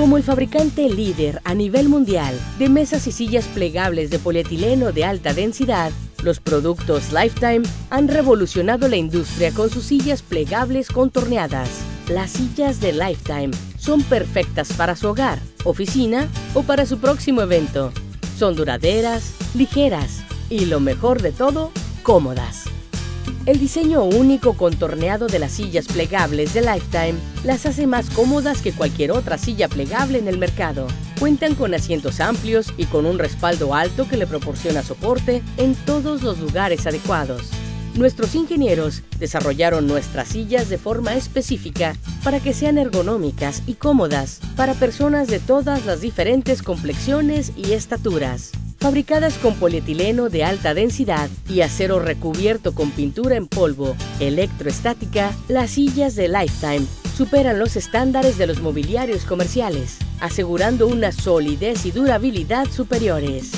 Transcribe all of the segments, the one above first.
Como el fabricante líder a nivel mundial de mesas y sillas plegables de polietileno de alta densidad, los productos Lifetime han revolucionado la industria con sus sillas plegables contorneadas. Las sillas de Lifetime son perfectas para su hogar, oficina o para su próximo evento. Son duraderas, ligeras y lo mejor de todo, cómodas. El diseño único contorneado de las sillas plegables de Lifetime las hace más cómodas que cualquier otra silla plegable en el mercado. Cuentan con asientos amplios y con un respaldo alto que le proporciona soporte en todos los lugares adecuados. Nuestros ingenieros desarrollaron nuestras sillas de forma específica para que sean ergonómicas y cómodas para personas de todas las diferentes complexiones y estaturas. Fabricadas con polietileno de alta densidad y acero recubierto con pintura en polvo electroestática, las sillas de Lifetime superan los estándares de los mobiliarios comerciales, asegurando una solidez y durabilidad superiores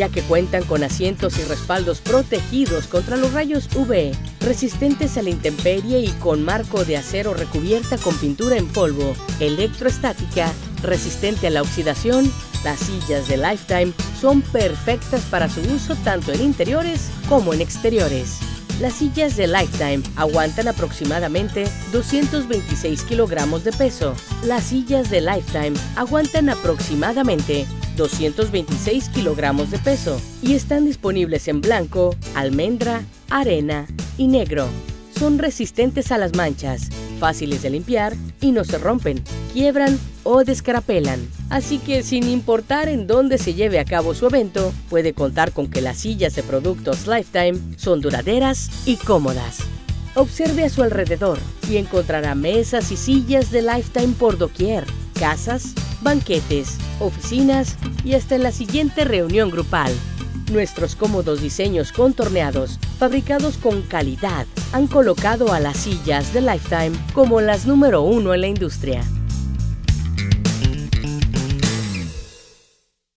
ya que cuentan con asientos y respaldos protegidos contra los rayos UV, resistentes a la intemperie y con marco de acero recubierta con pintura en polvo, electroestática, resistente a la oxidación, las sillas de Lifetime son perfectas para su uso tanto en interiores como en exteriores. Las sillas de Lifetime aguantan aproximadamente 226 kilogramos de peso. Las sillas de Lifetime aguantan aproximadamente 226 kilogramos de peso y están disponibles en blanco, almendra, arena y negro. Son resistentes a las manchas, fáciles de limpiar y no se rompen, quiebran o descarapelan. Así que sin importar en dónde se lleve a cabo su evento, puede contar con que las sillas de productos Lifetime son duraderas y cómodas. Observe a su alrededor y encontrará mesas y sillas de Lifetime por doquier, casas, banquetes, oficinas y hasta en la siguiente reunión grupal. Nuestros cómodos diseños contorneados, fabricados con calidad, han colocado a las sillas de Lifetime como las número uno en la industria.